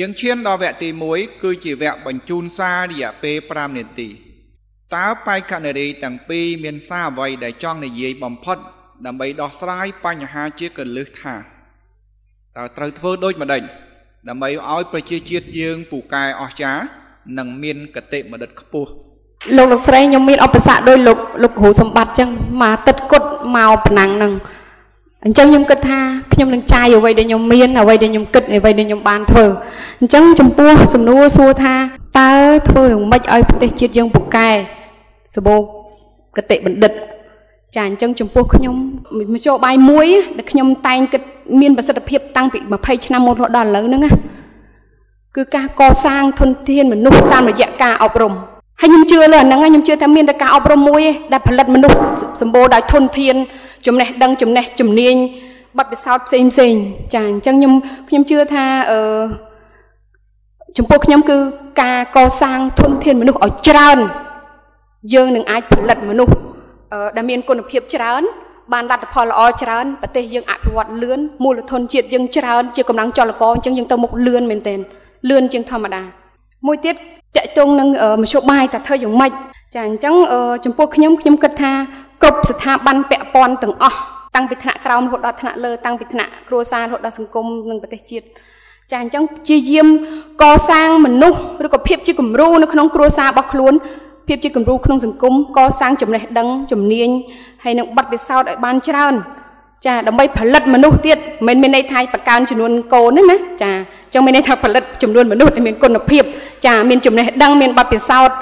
យើងឈានដល់វគ្គទី1គឺជាវគ្គបញ្ជូនសាររយៈពេល5នាទីតើបេក្ខនារីទាំងពីរមានសារអ្វីដែលចង់និយាយបំផុត ដើម្បីដោះស្រាយបញ្ហាជាកលឹះថាតើត្រូវធ្វើដូចម្ដេចដើម្បីឲ្យប្រជាជាតិយើងពូកែអស្ចារ្យនិងមានកតិមដិតខ្ពស់លោកលោកស្រីខ្ញុំមានឧបសគ្គដោយលោកលោកគ្រូសម្បត្តិចឹងមកទឹកគុតមកប្រណាំងនឹងអញ្ចឹងខ្ញុំគិតថា ខ្ញុំនឹងចាយអ្វីដែលខ្ញុំមានអ្វីដែលខ្ញុំគិតអ្វីដែលខ្ញុំបានធ្វើអញ្ចឹងចំពោះសំណួរសួរថាតើធ្វើនឹងម៉េចឲ្យប្រទេសជាតិយើងពូកែសបោកតិបណ្ឌិតចាអញ្ចឹងចំពោះខ្ញុំមធ្យោបាយមួយដែលខ្ញុំតែងគិតមានប្រសិទ្ធភាពតាំងពី20ឆ្នាំមុនរហូតដល់ឥឡូវហ្នឹងណាគឺការកសាងធនធានមនុស្សតាមរយៈការអប់រំហើយខ្ញុំជឿលើអាហ្នឹងខ្ញុំជឿថាមានតែការអប់រំមួយដែលផលិតមនុស្សសម្បូរដោយធនធានចំណេះដឹងចំណេះជំនាញ បទពិសោធន៍ផ្សេងផ្សេងចាអញ្ចឹងខ្ញុំខ្ញុំជឿថាអឺចំពោះខ្ញុំគឺការកសាងធនធានមនុស្សឲ្យច្រើនយើងនឹងអាចផលិតមនុស្សដែលមានគុណភាពច្រើន បានលទ្ធផលល្អច្រើនប្រទេសយើងអភិវឌ្ឍលឿនមូលធនជាតិយើងច្រើនជាកម្លាំងចលករអញ្ចឹងយើងទៅមុខលឿនមែនទែនលឿនជាងធម្មតា មួយទៀតតកតងនឹងមធ្យោបាយតើធ្វើយ៉ាងម៉េចចាអញ្ចឹងចំពោះខ្ញុំខ្ញុំគិតថាគ្រប់ស្ថាប័នពាក់ព័ន្ធទាំងអស់ តាំងពីថ្នាក់ក្រោមរហូតដល់ថ្នាក់លើតាំងពីថ្នាក់គ្រួសាររហូតដល់សង្គមនិងប្រទេសជាតិចាអញ្ចឹងព្យាយាមកសាងមនុស្សឬក៏ភាពជាគំរូនៅក្នុងគ្រួសាររបស់ខ្លួនភាពជាគំរូក្នុងសង្គមកសាងចំណេះដឹងជំនាញហើយនឹងបទពិសោធន៍ឲ្យបានច្រើនចាដើម្បីផលិតមនុស្សទៀតមិនមានន័យថាបង្កើនចំនួនកូនទេណាចាចឹងមានន័យថាផលិតចំនួនមនុស្សដែលមានគុណភាពចាមានចំណេះដឹងមានបទពិសោធន៍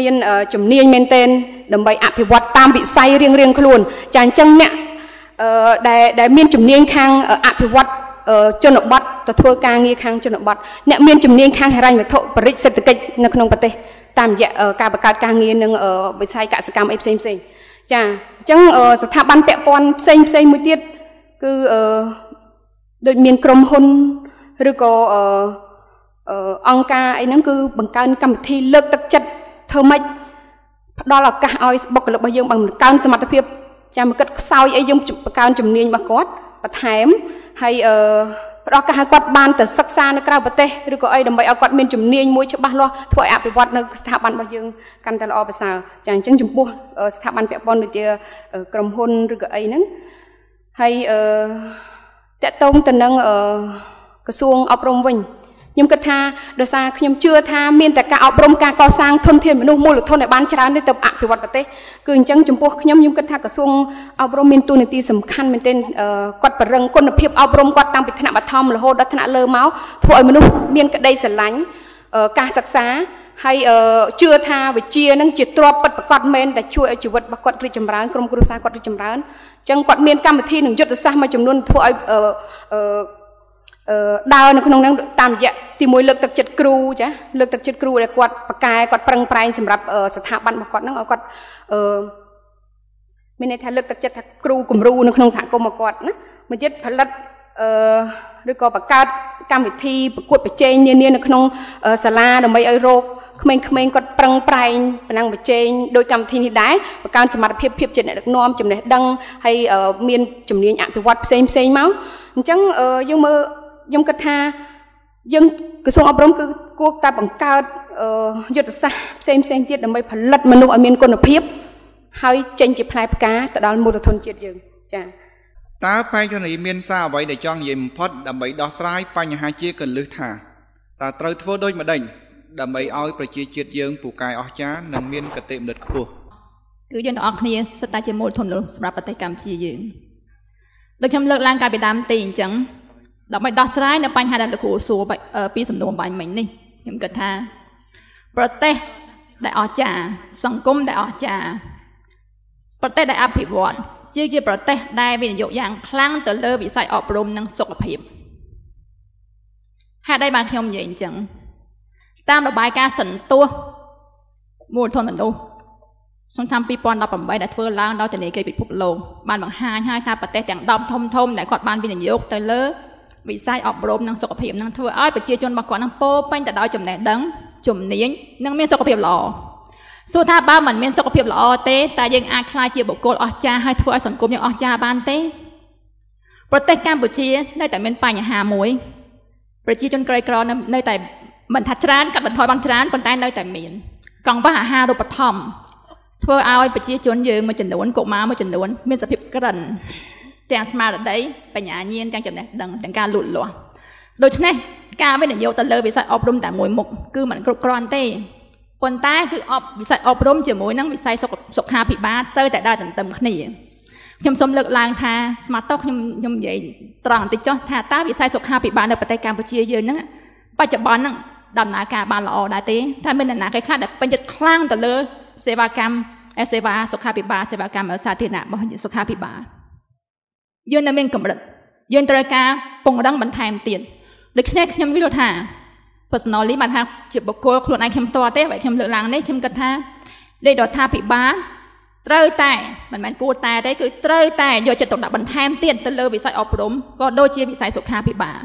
មានជំនាញមែនទែនដើម្បីអភិវឌ្ឍតាមវិស័យរៀងរៀងខ្លួនចាអញ្ចឹងអ្នក ដែលដែលមានជំនាញខាងអភិវឌ្ឍជនបទទៅធ្វើការងារខាងជនបទអ្នកមានជំនាញខាងហិរញ្ញវត្ថុបរិយាសេដ្ឋកិច្ចនៅក្នុងប្រទេសតាមរយៈការបង្កើតការងារនិងវិស័យកសិកម្មអីផ្សេងផ្សេងចាអញ្ចឹងស្ថាប័នពាក់ព័ន្ធផ្សេងផ្សេងមួយទៀតគឺដូចមានក្រុមហ៊ុនឬក៏អង្គការអីហ្នឹងគឺបង្កើនកម្មវិធីលើកទឹកចិត្តធ្វើម៉េចផ្ដល់ឱកាសឲ្យបុគ្គលិករបស់យើងបង្កើនសមត្ថភាព ចាំមកគិតខ្សោយអីយើងបង្កើនជំនាញរបស់គាត់បន្ថែមហើយអឺផ្ដល់ឱកាសឲ្យគាត់បានទៅសិក្សានៅក្រៅប្រទេសឬក៏អីដើម្បីឲ្យគាត់មានជំនាញមួយច្បាស់លាស់ធ្វើឲ្យអភិវឌ្ឍនៅស្ថាប័នរបស់យើងកាន់តែល្អប្រសើរចាអញ្ចឹងចំពោះស្ថាប័នពាក់ព័ន្ធដូចជាក្រុមហ៊ុនឬក៏អីហ្នឹងហើយអឺតកតងទៅនឹងអឺក្រសួងអប់រំវិញ ខ្ញុំគិតថាដោយសារខ្ញុំជឿថាមានតែការអប់រំការកសាងធនធានមនុស្សមូលធនឲ្យបានច្រើនទេទៅអភិវឌ្ឍប្រទេសគឺអញ្ចឹងចំពោះខ្ញុំខ្ញុំគិតថាក្រសួងអប់រំមានតួនាទីសំខាន់មែនទែនគាត់បរឹងគុណភាពអប់រំគាត់តាំងពីថ្នាក់បឋមរហូតដល់ថ្នាក់លើមកធ្វើឲ្យមនុស្សមានក្តីស្រឡាញ់ការសិក្សាហើយជឿថាវិជានឹងជាទ្រព្យពិតប្រាកដមែនដែលជួយឲ្យជីវិតរបស់គាត់រីកចម្រើនក្រុមគ្រួសារគាត់រីកចម្រើនអញ្ចឹងគាត់មានកម្មវិធីនិងយុទ្ធសាស្ត្រមួយចំនួនធ្វើឲ្យ ដើរនៅក្នុងហ្នឹងតាមរយៈទីមួយលើកទឹកចិត្តគ្រូចាលើកទឹកចិត្តគ្រូដែលគាត់បកកែគាត់ប្រឹងប្រែងសម្រាប់ស្ថាប័នរបស់គាត់ហ្នឹងឲ្យគាត់អឺមានន័យថាលើកទឹកចិត្តថាគ្រូគំរូនៅក្នុងសហគមន៍របស់គាត់ណាមួយទៀតផលិតអឺឬក៏បង្កើតកម្មវិធីប្រកួតប្រជែងនានានៅក្នុងសាលាដើម្បីឲ្យរោគក្មេងៗគាត់ប្រឹងប្រែងប្រណាំងប្រជែងដោយកម្មវិធីនេះដែរបង្កើនសមត្ថភាពភាពជាអ្នកដឹកនាំចំណេះដឹងហើយមានជំនាញអភិវឌ្ឍផ្សេងផ្សេងមកអញ្ចឹងយើងមើល ខ្ញុំគិតថាយើងក្រសួងអប់រំគឺគួរតែបង្កើតយុទ្ធសាស្ត្រផ្សេងផ្សេងទៀតដើម្បីផលិតមនុស្សឲ្យមានគុណភាព ហើយចេញជាផ្លែផ្កាទៅដល់មូលធនជាតិយើងចា៎តើបេក្ខនាមានសារអ្វីដែលចង់និយាយបំផុតដើម្បីដោះស្រាយបញ្ហាជាកលឹះថាតើត្រូវធ្វើដូចម្ដេចដើម្បីឲ្យប្រជាជាតិយើងពូកែអស្ចារ្យនិងមានកតិមនិតខ្ពស់គឺយើងទាំងអស់គ្នាសិតតែជាមូលធនសម្រាប់ប្រទេសកម្ពុជាយើងដូចខ្ញុំលើកឡើងកាលពីដើមទីអញ្ចឹង ដើម្បីដោះស្រាយនៅបញ្ហាដែលលោកគ្រូសួរពីសំណួរបាញ់មិញនេះខ្ញុំគិតថា ប្រទេសដែលអស្ចារ្យសង្គមដែលអស្ចារ្យប្រទេសដែលអភិវឌ្ឍជាជាប្រទេសដែលវិនិយោគយ៉ាងខ្លាំងទៅលើវិស័យអប់រំនិងសុខភាពហេតុអីបានខ្ញុំនិយាយអញ្ចឹងតាមរបាយការណ៍សន្ទុះមូលធនមនុស្សក្នុងឆ្នាំ2018ដែលធ្វើឡើងដោយធនាគារពិភពលោកបានបង្ហាញហើយថាប្រទេសទាំង10ធំធំដែលគាត់បានវិនិយោគទៅលើ វិស័យអប់រំនិងសុខភាពនឹងធ្វើឲ្យប្រជាជនរបស់គាត់នឹងពោពេញទៅដោយចំណេះដឹងជំនាញនិងមានសុខភាពល្អសួរថាបើមិនមានសុខភាពល្អទេតើយើងអាចក្លាយជាបុគ្គលអស្ចារ្យហើយធ្វើឲ្យសង្គមយើងអស្ចារ្យបានទេប្រទេសកម្ពុជានៅតែមានបញ្ហាមួយប្រជាជនក្រីក្រនៅនៅតែមិនថាច្រើនកាត់បន្ថយបានច្រើនប៉ុន្តែនៅតែមានកង្វះអាហារូបត្ថម្ភធ្វើឲ្យប្រជាជនយើងមួយចំនួនកុមារមួយចំនួនមានសភាពក្រិន ទាំងស្មារតីបញ្ញាញាណទាំងចំណេះដឹងទាំងការលូតលាស់ដូច្នេះការវិនិយោគទៅលើវិស័យអប់រំតែមួយមុខគឺមិនគ្រប់គ្រាន់ទេប៉ុន្តែគឺអប់វិស័យអប់រំជាមួយនឹងវិស័យសុខាភិបាលទៅតែដើរទន្ទឹមគ្នាខ្ញុំសូមលើកឡើងថាស្មាតតខ្ញុំខ្ញុំនិយាយត្រង់បន្តិចចុះថាតើវិស័យសុខាភិបាលនៅប្រទេសកម្ពុជាយើងហ្នឹងបច្ចុប្បន្នហ្នឹងដំណើរការបានល្អដែរទេថាមាននរណាគេខ្លះដែលពេញចិត្តខ្លាំងទៅលើសេវាកម្មសេវាសុខាភិបាលសេវាកម្មសាធារណៈរបស់សុខាភិបាល យើងនៅមានកម្រិតយើងត្រូវការពង្រឹងបន្ថែមទៀតដូច្នេះខ្ញុំយល់ថា personally បានថាជាបុគ្គលខ្លួនឯងខ្ញុំតទេបើខ្ញុំលើកឡើងនេះខ្ញុំគិតថាលេខរដ្ឋាភិបាលត្រូវតែមិនមែនគួរតែទេគឺត្រូវតែយកចិត្តទុកដាក់បន្ថែមទៀតទៅលើវិស័យអប់រំក៏ដូចជាវិស័យសុខាភិបាល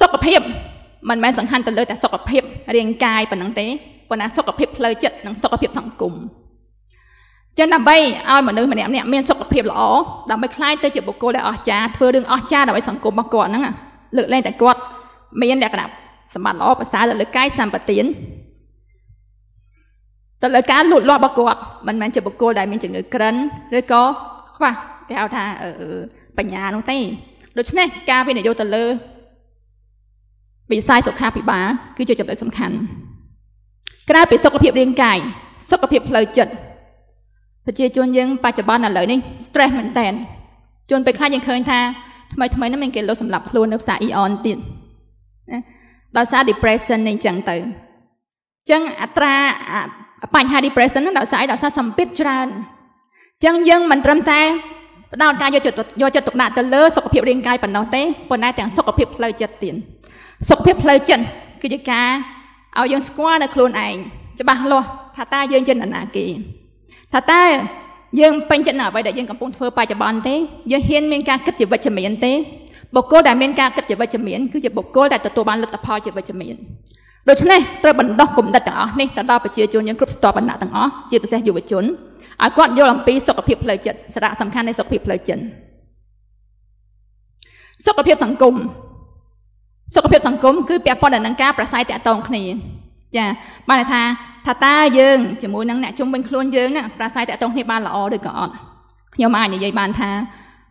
សុខភាពមិនមែនសំខាន់ទៅលើតែសុខភាពរាងកាយប៉ុណ្ណឹងទេប៉ុន្តែសុខភាពផ្លូវចិត្តនិងសុខភាពសង្គម ចឹងដើម្បីឲ្យមនុស្សម្នាក់ម្នាក់មានសុខភាពល្អដើម្បីខ្លាយទៅជាបុគ្គលដែលអស្ចារ្យធ្វើរឿងអស្ចារ្យដើម្បីសង្គមរបស់គាត់ហ្នឹងលើកលែងតែគាត់មានលក្ខណៈសម្បត្តិល្អប្រសើរទៅលើកាយសម្បទានទៅលើការលូតលាស់របស់គាត់មិនមែនជាបុគ្គលដែលមានជំងឺក្រិនឬក៏ខ្វះគេហៅថាបញ្ញានោះទេដូច្នេះការវិនិយោគទៅលើវិស័យសុខាភិបាលគឺជាចំណុចសំខាន់ក្រៅពីសុខភាពរាងកាយសុខភាពផ្លូវចិត្ត ប្រជាជនយើងបច្ចុប្បន្នឥឡូវនេះ stress មែនតើជួនពេលខ្លះយើងឃើញថាថ្មីថ្មីនេះមានគេលុបសម្រាប់ខ្លួននៅផ្សារ Eon ទៀតណាដោយសារ depression នេះអញ្ចឹងទៅអញ្ចឹងអត្រាបញ្ហា depression ហ្នឹងដោយសារអីដោយសារសម្ពាធច្រើនអញ្ចឹងយើងមិនត្រឹមតែផ្ដោតការយកចិត្តយកចិត្តទុកដាក់ទៅលើសុខភាពរាងកាយប៉ុណ្ណោះទេប៉ុន្តែទាំងសុខភាពផ្លូវចិត្តទៀតសុខភាពផ្លូវចិត្តគឺជាការឲ្យយើងស្គាល់នៅខ្លួនឯងច្បាស់លាស់ថាតើយើងជានរណាគេ ថាតើយើងពេញចិត្តនៅអ្វីដែលយើងកំពុងធ្វើបច្ចុប្បន្នទេយើងហ៊ានមានការគិតជាវិជ្ជមានទេបុគ្គលដែលមានការគិតជាវិជ្ជមានគឺជាបុគ្គលដែលទទួលបានលទ្ធផលជាវិជ្ជមានដូច្នេះត្រូវបណ្ដោះគំនិតទាំងអស់នេះទៅដល់ប្រជាជនយើងគ្រប់ស្ទាប់វណ្ណៈទាំងអស់ជាពិសេសយុវជនឲ្យគាត់យល់អំពីសុខភាពផ្លូវចិត្តសារៈសំខាន់នៃសុខភាពផ្លូវចិត្តសុខភាពសង្គមសុខភាពសង្គមគឺពាក់ព័ន្ធនឹងការប្រស័យតាក់ទងគ្នាចាបានថា ថាតើយើងជាមួយនឹងអ្នកជុំវិញខ្លួនយើងណាប្រស័យតាក់ទងគ្នាបានល្អឬក៏អត់ខ្ញុំអាចនិយាយបានថា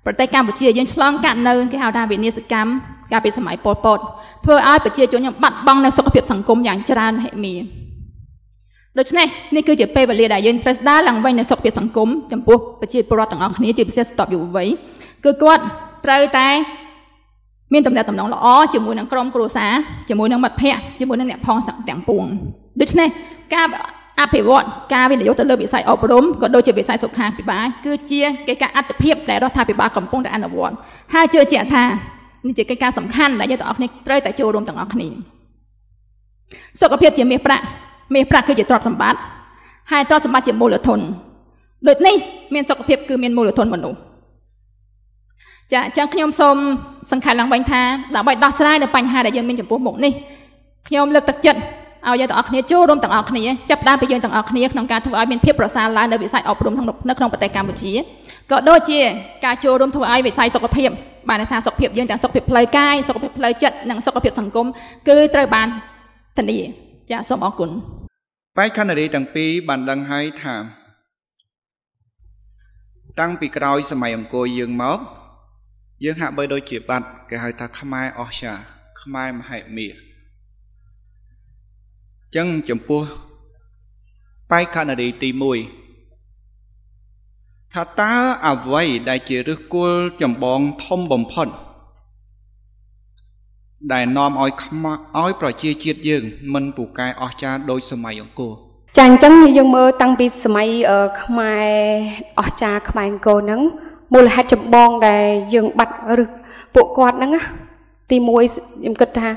ប្រទេសកម្ពុជាយើងឆ្លងកាត់នៅគេហៅថាវិនាសកម្មកាលពីសម័យប៉ុលពតធ្វើឲ្យប្រជាជនយើងបាត់បង់នៅសុខភាពសង្គមយ៉ាងច្រើនហិមាដូច្នេះនេះគឺជាពេលវេលាដែលយើងត្រូវស្ដារឡើងវិញនៅសុខភាពសង្គមចំពោះប្រជាពលរដ្ឋទាំងអស់គ្នាជាពិសេសស្ទាប់យុវវ័យគឺគាត់ត្រូវតែមានទំនាក់ទំនងល្អជាមួយនឹងក្រុមគ្រួសារជាមួយនឹងមិត្តភ័ក្តិជាមួយនឹងអ្នកផងទាំងពួង ដូច្នេះការអភិវឌ្ឍការវិនិយោគទៅលើវិស័យអប់រំក៏ដូចជាវិស័យសុខាភិបាលគឺជាកិច្ចការអត្ថភាពដែលរដ្ឋាភិបាលកំពុងតែអនុវត្តហើយជឿជាក់ថានេះជាកិច្ចការសំខាន់ដែលយើងទាំងអស់គ្នាត្រូវតែចូលរួមទាំងអស់គ្នាសុខភាពជាមាសប្រាក់មាសប្រាក់គឺជាទ្រព្យសម្បត្តិហើយទ្រព្យសម្បត្តិជាមូលធនដូចនេះមានសុខភាពគឺមានមូលធនមនុស្សចាអញ្ចឹងខ្ញុំសូមសង្ខេបឡើងវិញថាដើម្បីដោះស្រាយនៅបញ្ហាដែលយើងមានចំពោះមុខនេះខ្ញុំលើកទឹកចិត្ត ឲ្យយើងទាំងអស់គ្នាចូលរួមទាំងអស់គ្នាចាប់ផ្ដើមពីយើងទាំងអស់គ្នាក្នុងការធ្វើឲ្យមានភាពប្រសើរឡើងនៅវិស័យអប់រំនៅក្នុងប្រទេសកម្ពុជាក៏ដូចជាការចូលរួមធ្វើឲ្យវិស័យសុខភាពបានថាសុខភាពយើងទាំងសុខភាពផ្លូវកាយសុខភាពផ្លូវចិត្តនិងសុខភាពសង្គមគឺត្រូវបានធានាចាសូមអរគុណបេក្ខនារីទាំងពីរបានដឹងហើយថាតាំងពីក្រោយសម័យអង្គរយើងមកយើងហាក់បីដូចជាបាត់គេហៅថាខ្មែរអស្ចារ្យខ្មែរមហិមា ចឹងចំពោះបេក្ខនារីទី1ថាតើអ្វីដែលជាឫសគល់ចម្បងធំបំផុតដែលនាំឲ្យខ្មោះឲ្យប្រជាជាតិយើង មិនពូកែអស្ចារ្យដោយសម័យអង្គរចាអញ្ចឹងយើងមើលតាំងពីសម័យខ្មែរអស្ចារ្យខ្មែរអង្គរហ្នឹងមូលហេតុចម្បងដែលយើងបាត់ឬពួកគាត់ហ្នឹងទី1ខ្ញុំគិតថា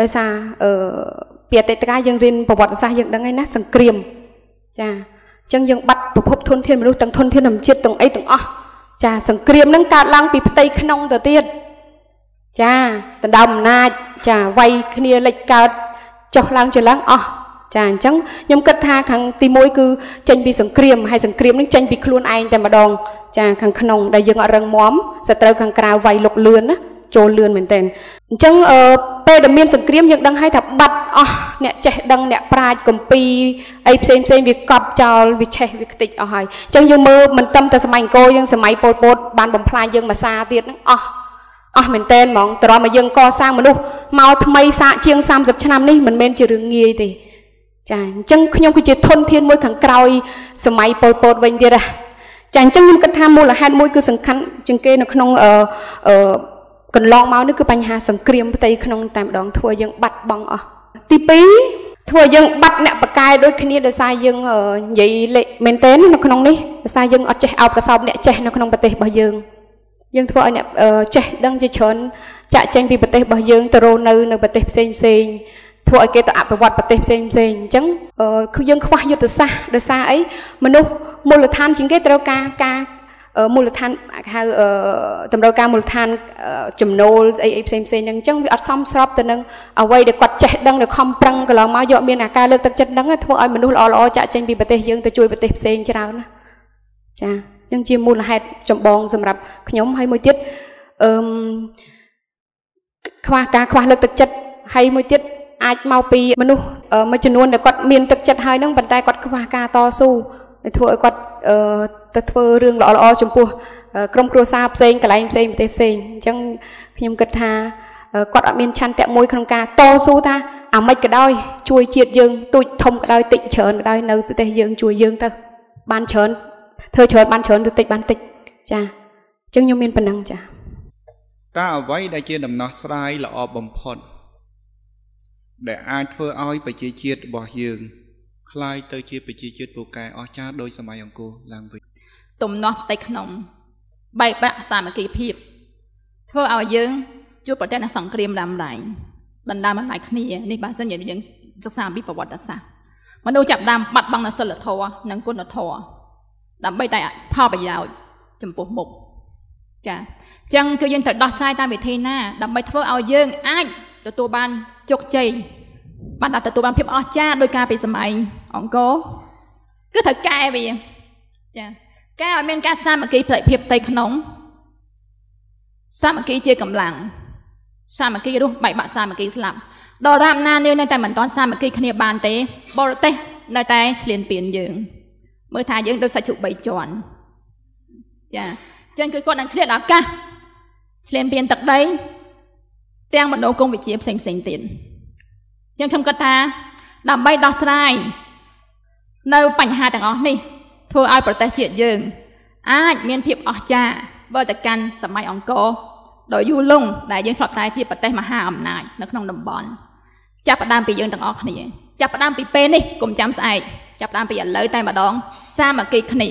ដោយសារអឺ ពីអតីតកាលយើងរៀនប្រវត្តិសាស្ត្រយើងដឹងហើយណាសង្គ្រាមចាអញ្ចឹងយើងបាត់ប្រភពធនធានមនុស្សទាំងធនធានធម្មជាតិទាំងអីទាំងអស់ចាសង្គ្រាមហ្នឹងកើតឡើងពីផ្ទៃក្នុងទៅទៀតចាដណ្ដើមអំណាចចាវាយគ្នាលិចកើតចុះឡើងចុះឡើងអស់ចាអញ្ចឹងខ្ញុំគិតថាខាងទី1គឺចេញពីសង្គ្រាមហើយសង្គ្រាមនឹងចេញពីខ្លួនឯងតែម្ដងចាខាងក្នុងដែលយើងអត់រឹងមាំសត្រូវខាងក្រៅវាយលុកលឿនណា ចូលលឿនមែនទែនអញ្ចឹងអឺពេលដែលមានសង្គ្រាមយើងដឹងហើយថាបាត់អស់អ្នកចេះដឹងអ្នកប្រាជ្ញកម្ពីអីផ្សេងផ្សេងវាកប់ចោលវាឆេះវាខ្ទេចអស់ហើយអញ្ចឹងយើងមើលមិនត្រឹមតែសម័យអង្គរយើងសម័យប៉ុលពតបានបំផ្លាញយើងមួយសាទៀតហ្នឹងអស់អស់មែនតែនហ្មងតរមកយើងកសាងមនុស្សមកថ្មីសាកជាង30ឆ្នាំនេះមិនមែនជារឿងងាយទេចាអញ្ចឹងខ្ញុំគឺជាធនធានមួយខាងក្រោយសម័យប៉ុលពតវិញទៀតណាចាអញ្ចឹងខ្ញុំគិតថាមូលហេតុមួយគឺសំខាន់ជាងគេនៅក្នុងអឺអឺ កន្លងមកនេះគឺបញ្ហាសង្គ្រាមផ្ទៃក្នុងតែម្ដងធ្វើយើងបាត់បង់អស់ទី2ធ្វើយើងបាត់អ្នកបកែដូចគ្នាដោយសារយើងនិយាយលេខមែនទែននៅក្នុងនេះដោយសារយើងអត់ចេះអោបកសោបអ្នកចេះនៅក្នុងប្រទេសរបស់យើងយើងធ្វើឲ្យអ្នកចេះដឹងជាច្រើនចាក់ចេញពីប្រទេសរបស់យើងទៅរស់នៅនៅប្រទេសផ្សេងផ្សេងធ្វើឲ្យគេទៅអភិវឌ្ឍប្រទេសផ្សេងផ្សេងអញ្ចឹងយើងខ្វះយុទ្ធសាស្ត្រដោយសារអីមនុស្សមូលដ្ឋានជាងគេត្រូវការការ មូលដ្ឋានហៅតម្រូវការមូលដ្ឋានចំណូលអីអីផ្សេងផ្សេងហ្នឹងអញ្ចឹងវាអត់សមស្របទៅនឹងអ្វីដែលគាត់ចេះដឹងដែលខំប្រឹងកន្លងមកយកមានអាការលើកទឹកចិត្តហ្នឹងធ្វើឲ្យមនុស្សល្អល្អចាក់ចេញពីប្រទេសយើងទៅជួយប្រទេសផ្សេងច្រើនណាចានឹងជាមូលហេតុចម្បងសម្រាប់ខ្ញុំហើយមួយទៀតអឺខ្វះការខ្វះលើកទឹកចិត្តហើយមួយទៀតអាចមកពីមនុស្សមួយចំនួនដែលគាត់មានទឹកចិត្តហើយហ្នឹងប៉ុន្តែគាត់ខ្វះការតស៊ូ ដែលធ្វើឲ្យគាត់ទៅធ្វើរឿងល្អល្អចំពោះក្រុមគ្រួសារផ្សេងកន្លែងផ្សេងប្រទេសផ្សេងអញ្ចឹងខ្ញុំគិតថាគាត់អត់មានឆន្ទៈមួយក្នុងការតស៊ូថាអាម៉េចក៏ដោយជួយជាតិយើងទូចធំក៏ដោយតិចច្រើនក៏ដោយនៅប្រទេសយើងជួយយើងទៅបានច្រើនធ្វើច្រើនបានច្រើនទៅតិចបានតិចចាអញ្ចឹងខ្ញុំមានប៉ុណ្ណឹងចាតើអ្វីដែលជាដំណោះស្រាយល្អបំផុតដែលអាចធ្វើឲ្យប្រជាជាតិរបស់យើង คล้ายទៅជាប្រជាជាតិពូកែអស្ចារ្យដោយសម័យអង្គរឡើងវិញទំនាស់ផ្ទៃក្នុងបែកបាក់សាមគ្គីភាពធ្វើឲ្យយើងជួបប្រទះនឹងសង្គ្រាមដើមឡើយដណ្ដើមបន្លាយគ្នានេះបើសិនជាយើងសិក្សាពីប្រវត្តិសាស្ត្រមនុស្សចាប់ដើមបាត់បង់នូវសិលធម៌និងគុណធម៌ដើម្បីតែផលប្រយោជន៍ចំពោះមុខចាអញ្ចឹងគឺយើងត្រូវដោះស្រាយតាមវិធីណាដើម្បីធ្វើឲ្យយើងអាចទទួលបានជោគជ័យបានដល់ទទួលបានភាពអស្ចារ្យដោយការពីសម័យ អង្គរគឺត្រូវកែវាចាកែឲ្យមានការសាមគ្គីភាពផ្ទៃក្នុងសាមគ្គីជាកម្លាំងសាមគ្គីរស់បែកបាក់សាមគ្គីស្លាប់ដល់រាមណានាងនៅតែមិនទាន់សាមគ្គីគ្នាបានទេបរទេសនៅតែឆ្លៀនពៀនយើងមើលថាយើងដូចសាច់ជ្រូក3ជាន់ចាអញ្ចឹងគឺគាត់នឹងឆ្លៀតឱកាសឆ្លៀនពៀនទឹកដីទាំងមនោគមវិជ្ជាផ្សេងផ្សេងទៀតអញ្ចឹងខ្ញុំគិតថាដើម្បីដោះស្រាយ នៅបញ្ហាទាំងអស់នេះធ្វើឲ្យប្រទេសជាតិយើង អាចមានភាពអស្ចារ្យបើទៅកាន់សម័យអង្គរដ៏យូរលង់ដែលយើងធ្លាប់តែជាប្រទេសមហាអំណាចនៅក្នុងតំបន់ចាប់ផ្ដើមពីយើងទាំងអស់គ្នាចាប់ផ្ដើមពីពេលនេះកុំចាំស្អែកចាប់ផ្ដើមពីឥឡូវតែម្ដងសាមគ្គីគ្នា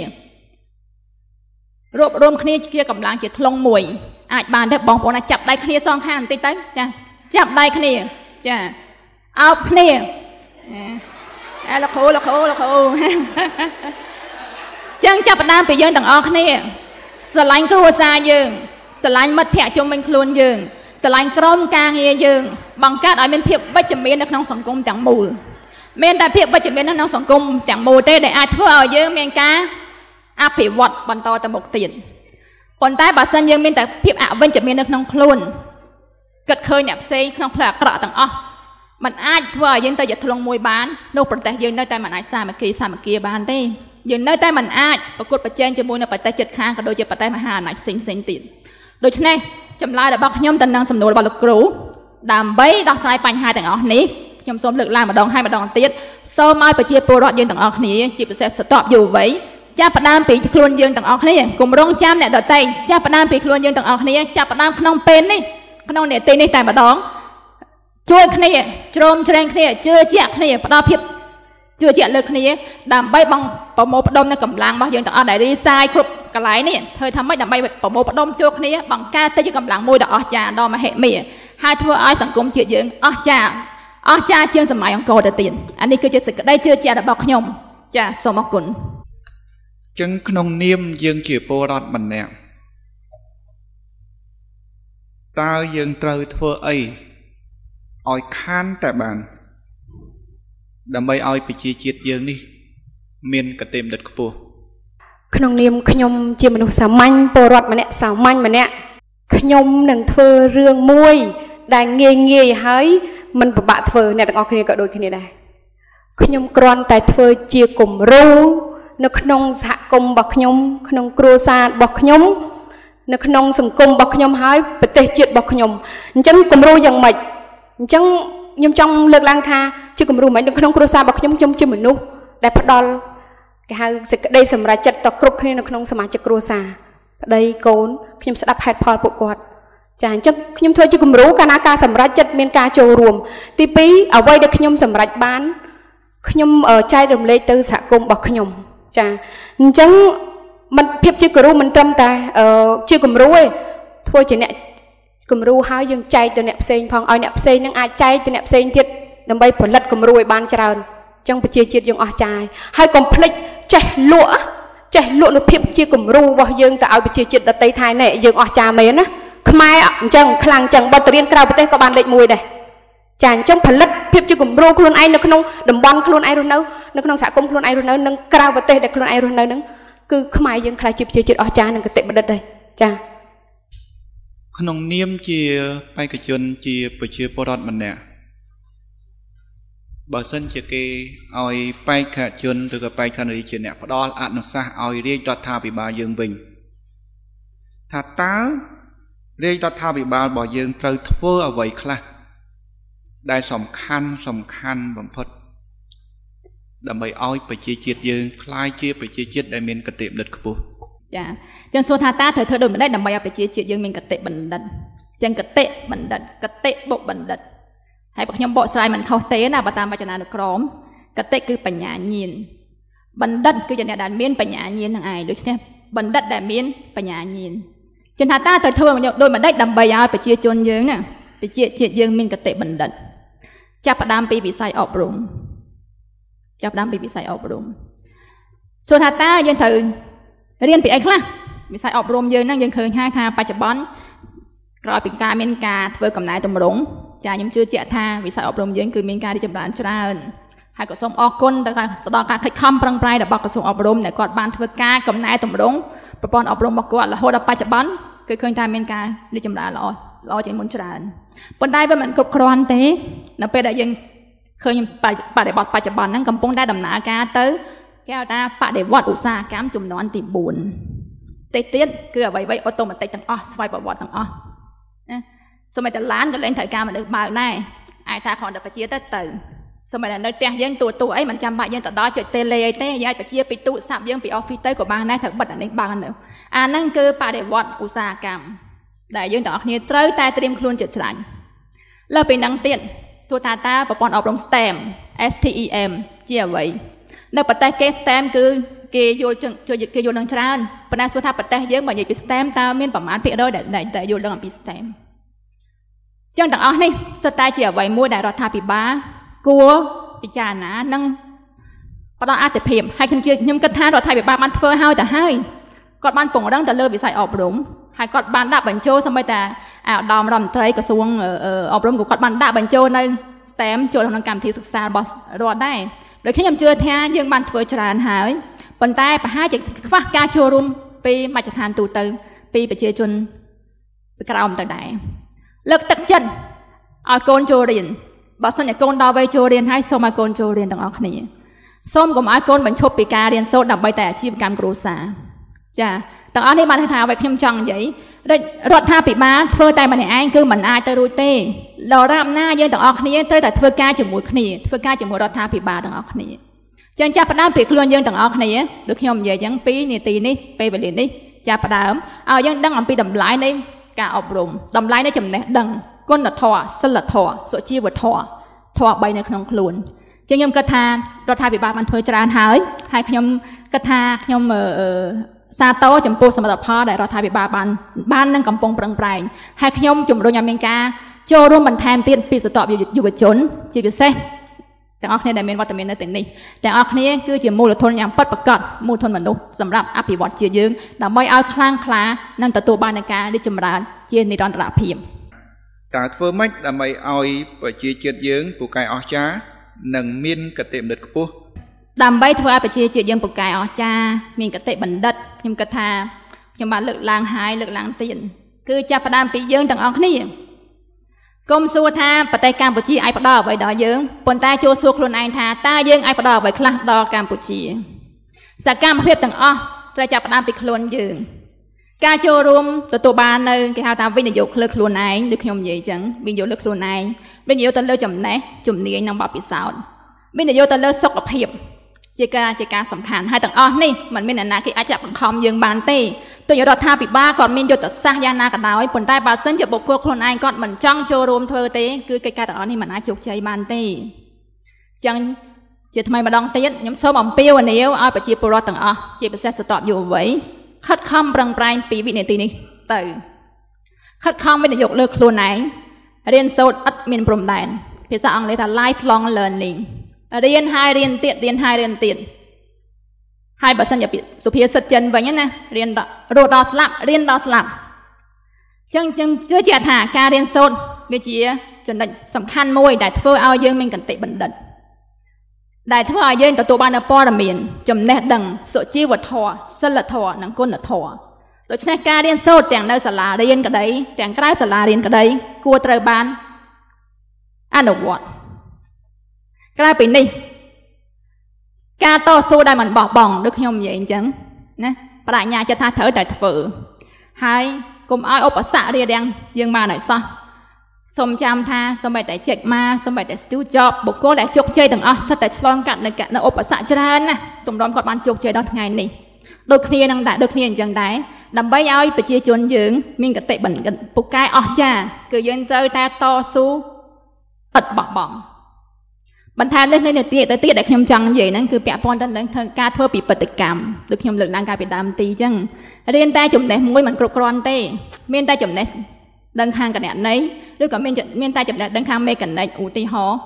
រួបរวมគ្នាជាកម្លាំងជាធ្លុងមួយអាចបានទេបងប្អូនចាប់ដៃគ្នាសងខាងបន្តិចទៅចាចាប់ដៃគ្នាចាអោបគ្នា អើលោកគ្រូលោកគ្រូលោកគ្រូចឹងចាប់ផ្ដើមពីយើងទាំងអស់គ្នាស្រឡាញ់គ្រួសារយើងស្រឡាញ់មិត្តភ័ក្តិជុំវិញខ្លួនយើងស្រឡាញ់ក្រុមការងារយើងបង្កើតឲ្យមានភាពវិជ្ជមាននៅក្នុងសង្គមទាំងមូលមានតែភាពវិជ្ជមាននៅក្នុងសង្គមទាំងមូលទេដែលអាចធ្វើឲ្យយើងមានការអភិវឌ្ឍបន្តទៅមុខទៀតប៉ុន្តែបើសិនយើងមានតែភាពអវិជ្ជមាននៅក្នុងខ្លួនគិតឃើញអ្នកផ្សេងក្នុងផ្លូវអាក្រក់ទាំងអស់ มันអាចធ្វើឲ្យយើងទៅជាធ្លុងមួយបាននោះប្រទេសយើងនៅតែមិនអាចសាមគ្គីសាមគ្គីបានទេយើងនៅតែមិនអាចប្រកួតប្រជែងជាមួយនឹងប្រទេសជិតខាងក៏ដូចជាប្រទេសមហាអំណាចផ្សេងផ្សេងទៀតដូច្នេះចម្លើយរបស់ខ្ញុំទៅនឹងសំណួររបស់លោកគ្រូដើម្បីដោះស្រាយបញ្ហាទាំងអស់នេះខ្ញុំសូមលើកឡើងម្ដងហើយម្ដងទៀតសូមឲ្យប្រជាពលរដ្ឋយើងទាំងអស់គ្នាជាពិសេសស្ទាប់យុវវ័យចាប់ផ្ដើមពីខ្លួនយើងទាំងអស់គ្នាកុំរងចាំអ្នកដទៃចាប់ផ្ដើមពីខ្លួនយើងទាំងអស់គ្នាចាប់ផ្ដើមក្នុងពេលនេះក្នុងនេតិនេះតែម្ដង ជួយគ្នាជ្រោមជ្រែងគ្នាជឿជាក់គ្នាផ្ដល់ភាពជឿជាក់លើគ្នាដើម្បីបងប្រមូលផ្ដុំនៅកម្លាំងរបស់យើងទាំងអស់ដែលរីសាយគ្រប់កន្លែងនេះធ្វើថាម៉េចដើម្បីប្រមូលផ្ដុំជួគ្នាបង្កើតទៅជាកម្លាំងមួយដ៏អស្ចារ្យដ៏មហិមាហើយធ្វើឲ្យសង្គមជាតិយើងអស្ចារ្យអស្ចារ្យជាងសម័យអង្គរទៅទៀតអានេះគឺជាសេចក្តីជឿជាក់របស់ខ្ញុំចាសូមអរគុណចឹងក្នុងនាមយើងជាពលរដ្ឋម្នាក់តើយើងត្រូវធ្វើអី ឲ្យខានតែបាន ដើម្បីឲ្យប្រជាជាតិយើងនេះ មានកតេមដិតខ្ពស់ក្នុងនាមខ្ញុំជាមនុស្សសាមញ្ញពលរដ្ឋម្នាក់សាមញ្ញម្នាក់ខ្ញុំនឹងធ្វើរឿងមួយ ដែលងាយងាយហើយមិនពិបាកធ្វើអ្នកទាំងអស់គ្នាក៏ដូចគ្នាដែរខ្ញុំគ្រាន់តែធ្វើជាគំរូនៅក្នុងសហគមន៍របស់ខ្ញុំ ក្នុងគ្រួសាររបស់ខ្ញុំនៅក្នុងសង្គមរបស់ខ្ញុំហើយប្រទេសជាតិរបស់ខ្ញុំអញ្ចឹងគំរូយ៉ាងម៉េច អញ្ចឹងខ្ញុំចង់លើកឡើងថាជាគំរូមិននៅក្នុងគ្រួសាររបស់ខ្ញុំខ្ញុំជាមនុស្សដែលផ្ដល់គេហៅសេចក្តីសម្រេចចិត្តទៅគ្រប់គ្នានៅក្នុងសមាជិកគ្រួសារប្តីកូនខ្ញុំស្ដាប់ហេតុផលពួកគាត់ចាអញ្ចឹងខ្ញុំធ្វើជាគំរូកាលណាការសម្រេចចិត្តមានការចូលរួម ទី2អ្វីដែលខ្ញុំសម្រេចបានខ្ញុំចែករំលែកទៅសហគមន៍របស់ខ្ញុំ ចាអញ្ចឹងមិនភាពជាគំរូមិនត្រឹមតែជាគំរូទេធ្វើជាអ្នក គំរូហើយយើងចែកទៅអ្នកផ្សេងផងឲ្យអ្នកផ្សេងនឹងអាចចែកទៅអ្នកផ្សេងទៀតដើម្បីផលិតគំរូឲ្យបានច្រើនអញ្ចឹងប្រជាជាតិយើងអស់ចាយហើយកុំភ្លេចចេះលក់ចេះលក់នូវភាពជាគំរូរបស់យើងទៅឲ្យប្រជាជាតិដតីថៃណែយើងអស់ចាមែនណាខ្មែរអញ្ចឹងខ្លាំងអញ្ចឹងបទរៀនក្រៅប្រទេសក៏បានលេខ1ដែរចាអញ្ចឹងផលិតភាពជាគំរូខ្លួនឯងនៅក្នុងតំបន់ខ្លួនឯងរស់នៅនៅក្នុងសហគមន៍ខ្លួនឯងរស់នៅនិងក្រៅប្រទេសដែលខ្លួនឯងរស់នៅហ្នឹងគឺខ្មែរយើងខ្លះជាប្រជាជាតិអស្ចារ្យនិងកតិបណ្ឌិតដែរចា ក្នុងនាមជាបេក្ខជនជាប្រជាពលរដ្ឋម្នាក់បើសិនជាគេឲ្យបេក្ខជនឬក៏បេក្ខនារីជាអ្នកផ្ដល់អនុសាសន៍ឲ្យរាជរដ្ឋាភិបាលយើងវិញថាតើរាជរដ្ឋាភិបាលរបស់យើងត្រូវធ្វើអ្វីខ្លះដែលសំខាន់សំខាន់បំផុតដើម្បីឲ្យប្រជាជាតិយើងคล้ายជាប្រជាជាតិដែលមានកតិបណ្ឌិតខ្ពស់ ចាចឹងសួរថាតើត្រូវធ្វើដូចម្ដេចដើម្បីឲ្យប្រជាជាតិយើងមានកតិបណ្ឌិតចឹងកតិបណ្ឌិតកតិបុកបណ្ឌិតហើយបើខ្ញុំបកស្រាយមិនខុសទេណាបើតាមវចនានុក្រមកតិគឺបញ្ញាញាណបណ្ឌិតគឺជាអ្នកដែលមានបញ្ញាញាណនឹងឯងដូច្នេះបណ្ឌិតដែលមានបញ្ញាញាណចឹងថាតើត្រូវធ្វើដូចម្ដេចដើម្បីឲ្យប្រជាជនយើងណាប្រជាជាតិយើងមានកតិបណ្ឌិតចាប់ផ្ដើមពីវិស័យអប់រំចាប់ផ្ដើមពីវិស័យអប់រំសួរថាតើយើងត្រូវ រៀនពីអីខ្លះវិស័យអប់រំយើងហ្នឹងយើងឃើញហើយថាបច្ចុប្បន្នក្រោយពីការមានការធ្វើកំណែតម្រង់ចាខ្ញុំជឿជាក់ថាវិស័យអប់រំយើងគឺមានការរីកចម្រើនច្រើនហើយក៏សូមអរគុណទៅដល់ការខិតខំប្រឹងប្រែងរបស់ក្រសួងអប់រំដែលគាត់បានធ្វើការកំណែតម្រង់ប្រព័ន្ធអប់រំរបស់គាត់រហូតដល់បច្ចុប្បន្នគឺឃើញថាមានការរីកចម្រើនល្អល្អជាងមុនច្រើនប៉ុន្តែវាមិនគ្រប់គ្រាន់ទេ នៅពេលដែលយើងឃើញបដិបត្តិបច្ចុប្បន្នហ្នឹងកំពុងតែដំណើរការទៅ គេហៅថាបដិវត្តឧស្សាហកម្មចំនួនទី4តិចទៀតគឺអ្វីៗអូតូម៉ាទិកទាំងអស់ស្វ័យប្រវត្តិទាំងអស់ណាសូម្បីតែឡានក៏លែងត្រូវការមនុស្សបើកដែរអាចថាគ្រាន់តែបជាទៅទៅសូម្បីតែនៅផ្ទះយើងទូទូអីមិនចាំបាច់យើងទៅដល់ចុចតេលេអីទេយើងអាចបជាពីទូរស័ព្ទយើងពី office ទៅក៏បានដែរត្រូវបិទអានេះបើកនៅអាហ្នឹងគឺបដិវត្តឧស្សាហកម្មដែលយើងទាំងអស់គ្នាត្រូវតែត្រៀមខ្លួនចិត្តស្រាញ់លើពីហ្នឹងទៀតសួរថាតើប្រព័ន្ធអប់រំ STEM STEM ជាអ្វី នៅប្រទេសគេ STEM គឺគេយល់គេយល់នឹងច្រើនប៉ុន្តែសួរថាប្រទេសយើងបើនិយាយពី STEM តើមានប្រមាណភាគរយដែលយល់ដឹងអំពី STEM ចឹងទាំងអស់នេះសិតតែជាអ្វីមួយដែលរដ្ឋាភិបាលគួរពិចារណានិងផ្ដល់អត្ថភាពហើយខ្ញុំខ្ញុំគិតថារដ្ឋាភិបាលបានធ្វើហើយទៅហើយគាត់បានពង្រឹងទៅលើវិស័យអប់រំហើយគាត់បានដាក់បញ្ចូលសម្បីតែអាឧត្តមរដ្ឋមន្ត្រីក្រសួងអប់រំក៏គាត់បានដាក់បញ្ចូលនៅ STEM ចូលក្នុងកម្មវិធីសិក្សារបស់រដ្ឋដែរ ដូច្នេះខ្ញុំជឿថាយើងបានធ្វើច្រើនហើយប៉ុន្តែប្រហែលជាខ្វះការចូលរួមពីមជ្ឈដ្ឋានទូទៅ ពីប្រជាជនពីក្រោមទៅដែរលើកទឹកចិត្តឲ្យកូនចូលរៀនបើសិនជាកូនដល់វ័យចូលរៀនហើយសូមឲ្យកូនចូលរៀនទាំងអស់គ្នាសូមកុំឲ្យកូនបញ្ឈប់ពីការរៀនសូត្រដើម្បីតែអាជីវកម្មគ្រួសារចាទាំងអស់នេះបានថាអ្វីខ្ញុំចង់និយាយ រដ្ឋាភិបាលធ្វើតែម្នាក់ឯងគឺមិនអាចទៅរួចទេដរាបណាយើងទាំងអស់គ្នាត្រូវតែធ្វើការជាមួយគ្នាធ្វើការជាមួយរដ្ឋាភិបាលទាំងអស់គ្នាចឹងចាប់ផ្ដើមពីខ្លួនយើងទាំងអស់គ្នាដូចខ្ញុំនិយាយចឹងពីនាទីនេះពេលវេលានេះចាប់ផ្ដើមឲ្យយើងដឹងអំពីតម្លៃនៃការអប់រំតម្លៃនៃចំណេះដឹងគុណធម៌សិលធម៌សុជីវធម៌ធម៌3នៅក្នុងខ្លួនចឹងខ្ញុំគិតថារដ្ឋាភិបាលបានធ្វើច្រើនហើយហើយខ្ញុំគិតថាខ្ញុំ សាទរចំពោះសមិទ្ធផលដែលរដ្ឋាភិបាលបានបាននឹងកំពុងប្រឹងប្រែងហើយខ្ញុំជំរុញឲ្យមានការចូលរួមបន្ថែមទៀតពីសតវយុវជន ជាពិសេសទាំងអស់គ្នាដែលមានវត្តមាននៅទីនេះទាំងអស់គ្នាគឺជាមូលធនយ៉ាងពិតប្រាកដមូលធនមនុស្សសម្រាប់អភិវឌ្ឍជាយើងដើម្បីឲ្យខ្លាំងក្លានិងទទួលបាននៃការរីកចម្រើនជានិរន្តរភាពតើធ្វើម៉េចដើម្បីឲ្យប្រជាជាតិយើងពូកែអស្ចារ្យនិងមានកតិបណ្ឌិតខ្ពស់ ដើម្បីធ្វើឲ្យប្រជាជាតិយើងពូកែអស្ចារ្យមានកតិបណ្ឌិតខ្ញុំគិតថាខ្ញុំបានលើកឡើងហើយលើកឡើងទៀតគឺចាប់ផ្ដើមពីយើងទាំងអស់គ្នាកុំសួរថាប្រទេសកម្ពុជាអាចផ្ដល់អ្វីដល់យើងប៉ុន្តែចូលសួរខ្លួនឯងថាតើយើងអាចផ្ដល់អ្វីខ្លះដល់កម្ពុជា សកម្មភាពទាំងអស់ត្រូវចាប់ផ្ដើមពីខ្លួនយើងការចូលរួមទទួលបាននៅគេហៅថាវិនិយោគលើខ្លួនឯងដូចខ្ញុំនិយាយអញ្ចឹងវិនិយោគលើខ្លួនឯងវិនិយោគទៅលើចំណេះជំនាញនិងបទពិសោធន៍វិនិយោគទៅលើសុខភាព ជាការជាការសំខាន់ហើយទាំងអស់នេះมันមានអ្នកណាគេអាចចាប់បង្ខំយើងបានទេទោះរដ្ឋាភិបាលគាត់មានយុទ្ធសាស្ត្រយ៉ាងណាក៏ដោយប៉ុន្តែបើសិនជាបុគ្គលខ្លួនឯងគាត់មិនចង់ចូលរួមធ្វើទេគឺកិច្ចការទាំងអស់នេះមិនអាចជោគជ័យបានទេអញ្ចឹងជាថ្មីម្ដងទៀតខ្ញុំសូមអំពាវនាវឲ្យប្រជាពលរដ្ឋទាំងអស់ជាពិសេសស្ទាប់យុវវ័យខិតខំប្រឹងប្រែងពីវិនាទីនេះទៅខិតខំវិនិយោគលើខ្លួនឯងរៀនសូត្រឥតមានព្រំដែនភាសាអង់គ្លេសថា lifelong learning រៀនហើយរៀនទៀតរៀនហើយរៀនទៀតហើយបើសិនជាសុភាសិតចិនវិញណារៀនរស់ដល់ស្លាប់រៀនដល់ស្លាប់អញ្ចឹងខ្ញុំជឿជាក់ថាការរៀនសូត្រវាជាចំណុចសំខាន់មួយ ដែលធ្វើឲ្យយើងមានកន្តិបណ្ឌិតដែលធ្វើឲ្យយើងទទួលបាននូវព័ត៌មាន ចំណេះដឹងសុជីវធម៌សិលធម៌និងគុណធម៌ដូច្នេះការរៀនសូត្រទាំងនៅសាលារៀនក្តីទាំងក្រៅសាលារៀនក្តីគួរត្រូវបានអនុវត្ត ក្រៅពីនេះ ការតស៊ូដែលមិនបោះបង់ដូចខ្ញុំនិយាយអញ្ចឹងណាបដញ្ញាចិត្តថាត្រូវតែធ្វើហើយកុំឲ្យឧបសគ្គរារាំងយើងបានឲ្យសោះសូមចាំថាសូម្បីតែជិចមកសូម្បីតែ Steve Jobs បុគ្គលដែលជោគជ័យទាំងអស់សិតតែឆ្លងកាត់នៅនៅឧបសគ្គច្រើនណាស់ទម្រាំគាត់បានជោគជ័យដល់ថ្ងៃនេះដូចគ្នានឹងដែរដូចគ្នាអញ្ចឹងដែរដើម្បីឲ្យប្រជាជនយើងមានកតិបណ្ឌិតពូកែអស្ចារ្យគឺយើងត្រូវតែតស៊ូឥតបោះបង់ បន្ថែមនេះនៅនាទីទៅទៀតដែលខ្ញុំចង់និយាយហ្នឹងគឺពាក់ព័ន្ធទៅនឹងការធ្វើពិពិធកម្មដូចខ្ញុំលើកឡើងកាលពីដើមទីអញ្ចឹងរៀនតែចំណេះមួយមិនគ្រប់គ្រាន់ទេ មានតែចំណេះដឹងខាងគណនេយ្យឬក៏មានមានតែចំណេះដឹងខាងមេកានិកឧទាហរណ៍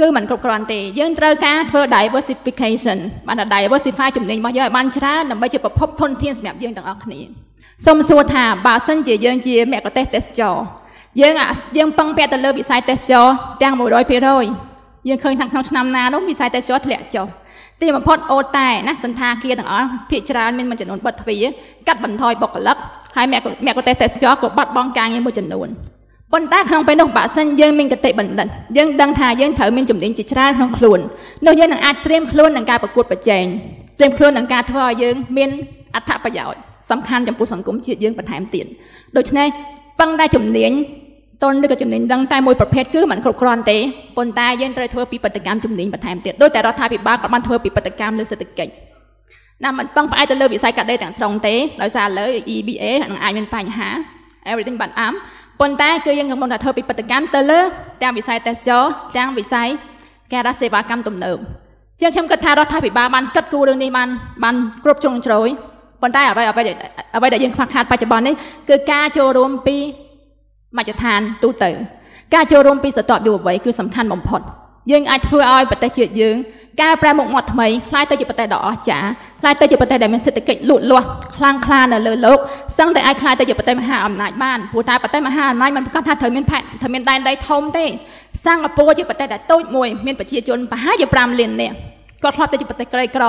គឺมันគ្រប់គ្រាន់ទេយើងត្រូវការធ្វើ diversification បាន diversify ជំនាញរបស់យើងឲ្យបានច្រើនដើម្បីជាប្រភពធនធានសម្រាប់យើងទាំងអស់គ្នាសូមសួរថាបើសិនជាយើងជាមគ្គុទេសក៍ទេសចរយើងយើងពឹងពាក់ទៅលើវិស័យទេសចរទាំង100% យើងឃើញថាក្នុងឆ្នាំណានោះវិស័យទេសចរធ្លាក់ចុះទីបំផុតអូតែណាសន្តាគារទាំងអស់ភាគច្រើនមានមួយចំនួនបិទទ្វារកាត់បន្ថយបុគ្គលិកហើយអ្នកអ្នកកទេសទេសចរក៏បាត់បង់ការងារមួយចំនួនប៉ុន្តែក្នុងពេលនោះបើសិនយើងមានកតិបណ្ឌិតយើងដឹងថាយើងត្រូវមានជំនាញជាច្រើនក្នុងខ្លួននោះយើងនឹងអាចត្រៀមខ្លួននឹងការប្រកួតប្រជែងត្រៀមខ្លួននឹងការធ្វើឲ្យយើងមានអត្ថប្រយោជន៍សំខាន់ចំពោះសង្គមជាតិយើងបន្ថែមទៀតដូច្នេះពឹងតែជំនាញ តនឬក៏ចំណេញដឹងតែមួយប្រភេទគឺมันគ្រប់គ្រាន់ទេប៉ុន្តែយើងត្រូវធ្វើពីបដកម្មជំនាញបន្ថែមទៀតដោយតែរដ្ឋាភិបាលក៏បានធ្វើពីបដកម្មលើសេដ្ឋកិច្ចណាមិនពឹងផ្អែកទៅលើវិស័យកាត់ដេរទាំងស្រុងទេដោយសារលើ EBA នឹងអាចមានបញ្ហា everything បាត់អាំប៉ុន្តែគឺយើងកំពុងតែធ្វើពីបដកម្មទៅលើទាំងវិស័យទេសចរទាំងវិស័យការរកសេវាកម្មទំនើបជាងខ្ញុំគិតថារដ្ឋាភិបាលបានគិតគូររឿងនេះបានបានគ្រប់ជ្រុងជ្រោយប៉ុន្តែអ្វីអ្វីអ្វីដែលយើងខ្វះខាតបច្ចុប្បន្ននេះគឺការចូលរួមពី មជ្ឈដ្ឋានទូទៅ ការចូលរួមពីសតវយុវវ័យគឺសំខាន់បំផុតយើងអាចធ្វើឲ្យប្រទេសជាតិយើងកែប្រែមុខមាត់ថ្មីខ្លាយទៅជាប្រទេសដ៏អស្ចារ្យខ្លាយទៅជាប្រទេសដែលមានសេដ្ឋកិច្ចលូតលាស់ខ្លាំងក្លានៅលើលោកសឹងតែអាចខ្លាយទៅជាប្រទេសមហាអំណាចបានព្រោះតែប្រទេសមហាអំណាចមិនប្រកាសថាត្រូវមានផែនត្រូវមានដែនដីធំទេសិង្ហបុរីជាប្រទេសដែលតូចមួយមានប្រជាជនប្រហែលជា5លាននាក់គាត់ធ្លាប់តែជាប្រទេសក្រីក្រ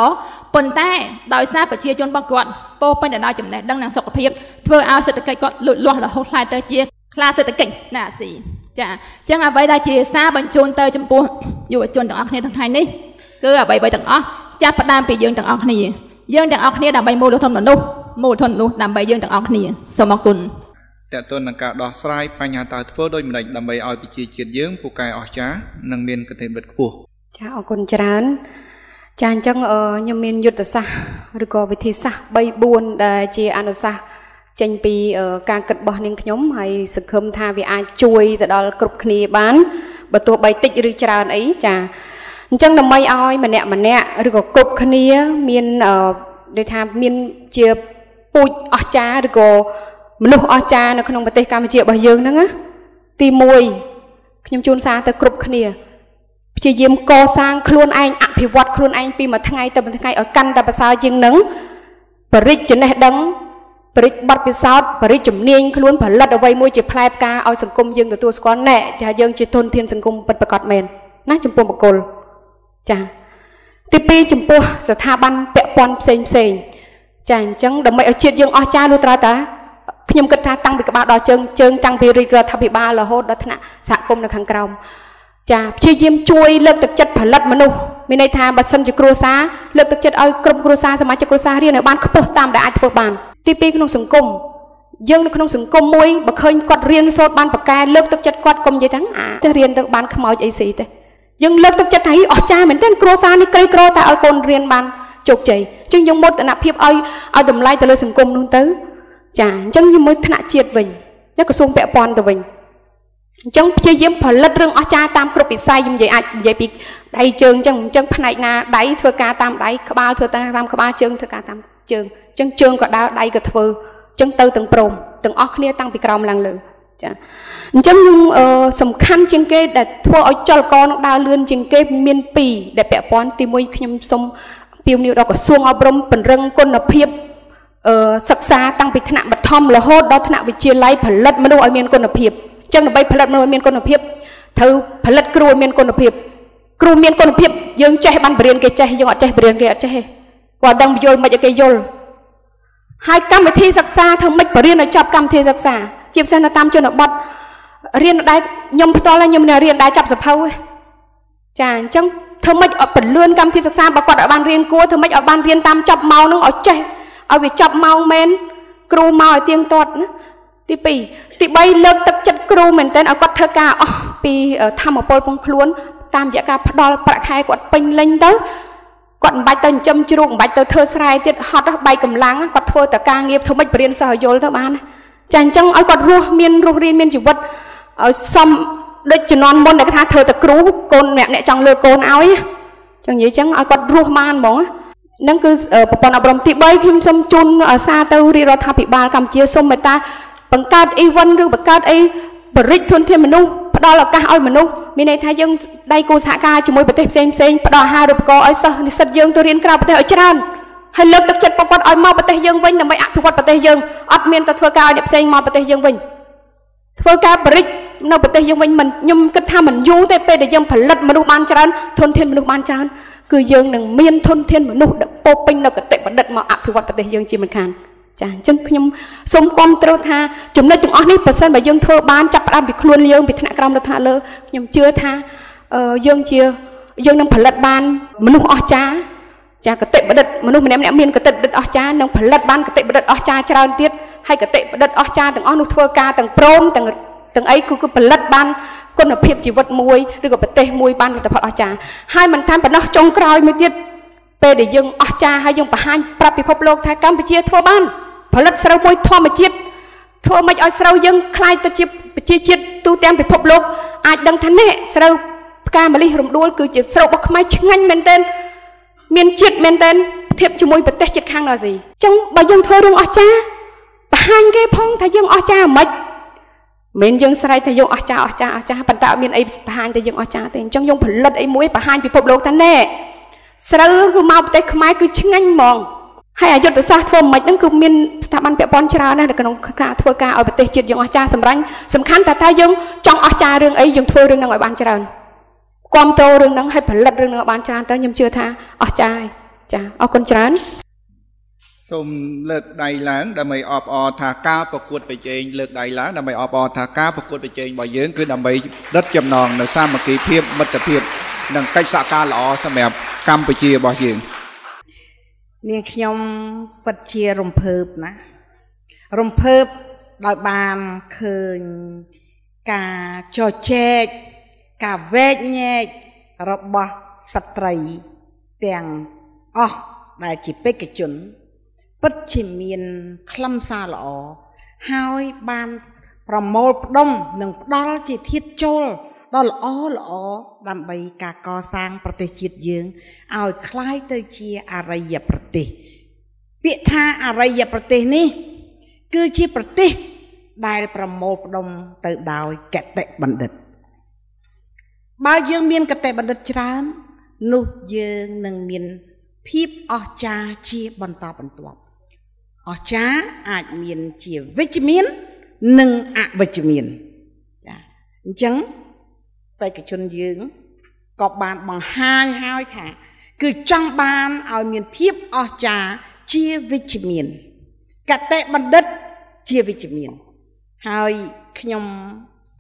ប៉ុន្តែដោយសារប្រជាជនរបស់គាត់ពោពេញទៅដោយចំណេះដឹងនិងសុខភាពធ្វើឲ្យសេដ្ឋកិច្ចគាត់លូតលាស់រហូតខ្លាយទៅជា ខ្លាសេដ្ឋកិច្ចណាអាស៊ីចាអញ្ចឹងអ្វីដែលជាសារបញ្ជូនទៅចំពោះយុវជនទាំងអស់គ្នាទាំងថ្ងៃនេះគឺអ្វីៗទាំងអស់ចាប់ផ្ដើមពីយើងទាំងអស់គ្នាយើងទាំងអស់គ្នាដើម្បីមូលធនមនុស្សមូលធនមនុស្សដើម្បីយើងទាំងអស់គ្នាសូមអរគុណតើតើនឹងការដោះស្រាយបញ្ហាតើធ្វើដូចម្ដេចដើម្បីឲ្យប្រជាជាតិយើងពូកែអស្ចារ្យនិងមានកតេបិតខ្ពស់ចាអរគុណច្រើនចាអញ្ចឹងខ្ញុំមានយុទ្ធសាស្ត្រឬក៏វិធីសាស្ត្រ3 4ដែលជាអនុសាសន៍ ចេញពីការគិតរបស់នាងខ្ញុំហើយសង្ឃឹមថាវាអាចជួយទៅដល់គ្រប់គ្នាបានបើទោះបីតិចឬច្រើនអីចាអញ្ចឹងដើម្បីឲ្យម្នាក់ម្នាក់ឬក៏គ្រប់គ្នាមានដូចថាមានជាពូជអស្ចារ្យឬក៏មនុស្សអស្ចារ្យនៅក្នុងប្រទេសកម្ពុជារបស់យើងហ្នឹងណាទី1ខ្ញុំជូនសារទៅគ្រប់គ្នាព្យាយាមកសាងខ្លួនឯងអភិវឌ្ឍខ្លួនឯងពីមួយថ្ងៃទៅមួយថ្ងៃឲ្យកាន់តែប្រសើរជាងនឹងបរិជ្ជចំណេះដឹង បរិជ្ជបတ်ពិសោធន៍បរិជ្ជជំនាញខ្លួនផលិតអ្វីមួយជាផ្លែផ្កាឲ្យសង្គមយើងទទួលស្គាល់ណែចាយើងជាធនធានសង្គមពិតប្រាកដមែនណាចំពោះបុគ្គលចាទី2ចំពោះស្ថាប័នពាក់ព័ន្ធផ្សេងផ្សេងចាអញ្ចឹងដើម្បីឲ្យជាតិយើងអស់ចាលុះត្រាតាខ្ញុំគិតថាតាំងពីក្បាលដល់ជើងជើងតាំងពីរាជរដ្ឋាភិបាលរហូតដល់ថ្នាក់សហគមន៍នៅខាងក្រោមចាព្យាយាមជួយលើកទឹកចិត្តផលិតមនុស្សមានន័យថាបើសិនជាគ្រួសារលើកទឹកចិត្តឲ្យក្រុមគ្រួសារសមាជិកគ្រួសាររៀនឲ្យបានខ្ពស់តាមដែលអាចធ្វើបាន ទី2ក្នុងសង្គមយើងនៅក្នុងសង្គមមួយបើឃើញគាត់រៀនសូត្របានប្រកែលើកទឹកចិត្តគាត់កុំនិយាយថាអាទៅរៀនទៅបានខ្មោចអីស៊ីទេយើងលើកទឹកចិត្តថាអស់ចាមែនទែនគ្រួសារនេះក្រីក្រតែឲ្យកូនរៀនបានជោគជ័យអញ្ចឹងយើងមោទនភាពឲ្យឲ្យតម្លៃទៅលើសង្គមនោះទៅចាអញ្ចឹងយើងមើលថ្នាក់ជាតិវិញនៅក្រសួងពាក់ព័ន្ធទៅវិញអញ្ចឹងព្យាយាមផលិតរឿងអស្ចារ្យតាមគ្រប់វិស័យខ្ញុំនិយាយអាចនិយាយពីដៃជើងអញ្ចឹងអញ្ចឹងផ្នែកណាដៃធ្វើការតាមដៃក្បាលធ្វើតាមក្បាលជើងធ្វើការតាម ជើងអញ្ចឹងជើងក៏ដើរដៃក៏ធ្វើអញ្ចឹងទៅទាំងព្រមទាំងអស់គ្នាតាំងពីក្រោមឡើងលើចាអញ្ចឹងខ្ញុំសំខាន់ជាងគេដែលធ្វើឲ្យចលករនឹងដើរលឿនជាងគេមាន2ដែលពាក់ព័ន្ធទី1ខ្ញុំសូមពីមនីដល់ក្រសួងអប់រំពង្រឹងគុណភាពសិក្សាតាំងពីថ្នាក់បឋមរហូតដល់ថ្នាក់វិទ្យាល័យផលិតមនុស្សឲ្យមានគុណភាពអញ្ចឹងដើម្បីផលិតមនុស្សឲ្យមានគុណភាពត្រូវផលិតគ្រូឲ្យមានគុណភាពគ្រូមានគុណភាពយើងចេះបានបរៀនគេចេះយើងអត់ចេះបរៀនគេអត់ចេះទេ គាត់ដឹងយល់មិនឲ្យគេយល់ហើយកម្មវិធីសិក្សាធ្វើម៉េចបរៀនឲ្យចប់កម្មវិធីសិក្សា ជាពិសេសនៅតាមជនបទរៀនដែរខ្ញុំផ្ទាល់ខ្ញុំរៀនដែរចាប់សភៅចាអញ្ចឹងធ្វើម៉េចឲ្យពលឿនកម្មវិធីសិក្សាបើគាត់ឲ្យបានរៀនគួរធ្វើម៉េចឲ្យបានរៀនតាមចប់ម៉ោងហ្នឹងឲ្យចេះឲ្យវាចប់ម៉ោងមែនគ្រូមកឲ្យទៀងទាត់ណាទី2ទី3លើកទឹកចិត្តគ្រូមែនតើឲ្យគាត់ធ្វើការអស់ពីធម្មពលពងខ្លួនតាមរយៈការផ្ដល់ប្រាក់ខែគាត់ពេញលេញទៅ គាត់មិនបាច់ទៅចិញ្ចឹមជ្រូកមិនបាច់ទៅធ្វើស្រែទៀតហត់បែកកម្លាំងគាត់ធ្វើតែការងារធ្វើម៉េចបរៀនសិស្សឲ្យយល់ទៅបានចាអញ្ចឹងឲ្យគាត់រស់មានរស់រៀនមានជីវិតឲ្យសមដូចជំនាន់មុនដែលគេថាធ្វើតែគ្រូកូនអ្នកអ្នកចង់លើកូនឲ្យចឹងនិយាយចឹងឲ្យគាត់រស់បានហ្មងហ្នឹងគឺប្រព័ន្ធអប់រំទី3ខ្ញុំសូមជូនសារទៅរាជរដ្ឋាភិបាលកម្ពុជាសូមមេត្តាបង្កើត event ឬបង្កើតអី បរិទ្ធធនធានមនុស្សផ្ដល់ឱកាសឲ្យមនុស្សមានន័យថាយើងដៃគូសហការជាមួយប្រទេសផ្សេងផ្សេងផ្ដល់អាហារូបករណ៍ឲ្យសិស្សនិស្សិតយើងទៅរៀនក្រៅប្រទេសឲ្យច្រើនហើយលើកទឹកចិត្តពួកគាត់ឲ្យមកប្រទេសយើងវិញដើម្បីអភិវឌ្ឍប្រទេសយើងអត់មានតែធ្វើការឲ្យអ្នកផ្សេងមកប្រទេសយើងវិញធ្វើការបរិទ្ធនៅប្រទេសយើងវិញមិនខ្ញុំគិតថាមិនយូរទេពេលដែលយើងផលិតមនុស្សបានច្រើនធនធានមនុស្សបានច្រើនគឺយើងនឹងមានធនធានមនុស្សដែលពោពេញនៅកតិបណ្ឌិតមកអភិវឌ្ឍប្រទេសយើងជាមិនខាន ចាអញ្ចឹងខ្ញុំសូមគាំទ្រថាចំណុចទាំងអស់នេះបើសិនបើយើងធ្វើបានចាប់ផ្ដើមពីខ្លួនយើងពីថ្នាក់ក្រោមដល់ថ្នាក់លើខ្ញុំជឿថាយើងជាយើងនឹងផលិតបានមនុស្សអស្ចារ្យចាកតិបណ្ឌិតមនុស្សម្នាក់ម្នាក់មានកតិបណ្ឌិតអស្ចារ្យនឹងផលិតបានកតិបណ្ឌិតអស្ចារ្យច្រើនទៀតហើយកតិបណ្ឌិតអស្ចារ្យទាំងអស់នោះធ្វើការទាំងព្រមទាំងទាំងអីគឺគឺផលិតបានគុណភាពជីវិតមួយឬក៏ប្រទេសមួយបានលទ្ធផលអស្ចារ្យហើយមិនតាមប៉ុណ្ណោះចុងក្រោយមួយទៀតពេលដែលយើងអស្ចារ្យហើយយើងបង្ហាញប្រាប់ពិភពលោកថាកម្ពុជាធ្វើបាន ផលិតស្រូវមួយធម្មជាតិធ្វើមិនឲ្យស្រូវយើងคล้ายទៅជាប្រជាជាតិទូទាំងពិភពលោកអាចដឹងថានេះស្រូវផ្កាម្លិះរំដួលគឺជាស្រូវរបស់ខ្មែរឆ្ងាញ់មែនទែនមានជាតិមែនទែនធៀបជាមួយប្រទេសជិតខាងនោះស៊ីអញ្ចឹងបើយើងធ្វើរឿងអស្ចារ្យបង្ហាញគេផងថាយើងអស្ចារ្យមិនមិនយើងស្រែកថាយើងអស្ចារ្យអស្ចារ្យអស្ចារ្យប៉ុន្តែអត់មានអីបង្ហាញថាយើងអស្ចារ្យទេអញ្ចឹងយើងផលិតអីមួយបង្ហាញពិភពលោកថាណែស្រូវគឺមកប្រទេសខ្មែរគឺឆ្ងាញ់ហ្មង ហើយអយុទ្ធសាស្ត្រធ្វើមិនហ្នឹងគឺមានស្ថាប័នពាក់ព័ន្ធច្រើនណាស់នៅក្នុងការធ្វើការឲ្យប្រទេសជាតិយើងអស្ចារ្យសម្រាញ់សំខាន់តែថាយើងចង់អស្ចារ្យរឿងអីយើងធ្វើរឿងហ្នឹងឲ្យបានច្រើនគ្រប់គ្រងរឿងហ្នឹងឲ្យផលិតរឿងហ្នឹងឲ្យបានច្រើនទៅខ្ញុំជឿថាអស្ចារ្យចាអរគុណច្រើនសូមលើកដៃឡើងដើម្បីអបអរថាការប្រកួតប្រជែងលើកដៃឡើងដើម្បីអបអរថាការប្រកួតប្រជែងរបស់យើងគឺដើម្បីដិតចំណងនៅសាមគ្គីភាពមិត្តភាពនិងកិច្ចសហការល្អសម្រាប់កម្ពុជារបស់យើង នាងខ្ញុំពិតជារំភើបណារំភើបដោយបានឃើញការចចែកការវែកញែករបស់ស្ត្រីទាំងអស់ដែលជាបេក្ខជន ពិតជាមានខ្លឹមសារល្អហើយបានប្រមូលផ្ដុំនិងផ្ដល់ជាធាតចូលដ៏ល្អល្អដើម្បីការកសាងប្រទេសជាតិយើង ឲ្យคล้ายទៅជាអរិយប្រទេស ពាក្យថាអរិយប្រទេសនេះ គឺជាប្រទេសដែលប្រមូលផ្ដុំទៅដោយកតិបណ្ឌិត បើយើងមានកតិបណ្ឌិតច្រើន នោះយើងនឹងមានភាពអស្ចារ្យជាបន្តបន្ទាប់អស្ចារ្យអាចមានជាវិជ្ជមាននិងអវិជ្ជមានចាអញ្ចឹងបេក្ខជនយើងក៏បានបង្ហាញហើយថា គឺចង់បានឲ្យមានភាពអស្ចារ្យជាវិជ្ជមានកតេបណ្ឌិតជាវិជ្ជមានហើយខ្ញុំ